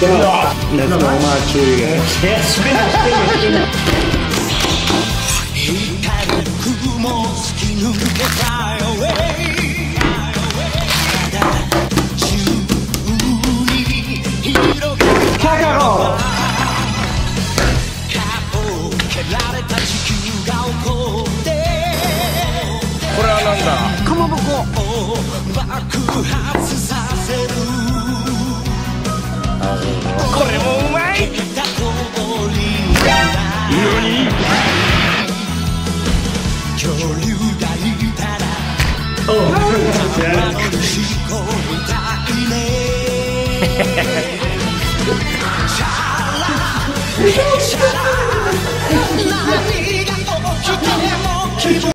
でも皆様お待ちえスペインスペインスペイン雲突き抜けたよ away 宙に広がるキャガロー蹴られた地球が怒ってこれはなんだ？かまぼこ何恐竜がいたら楽しこみたいね。シャラシャラ何が起きても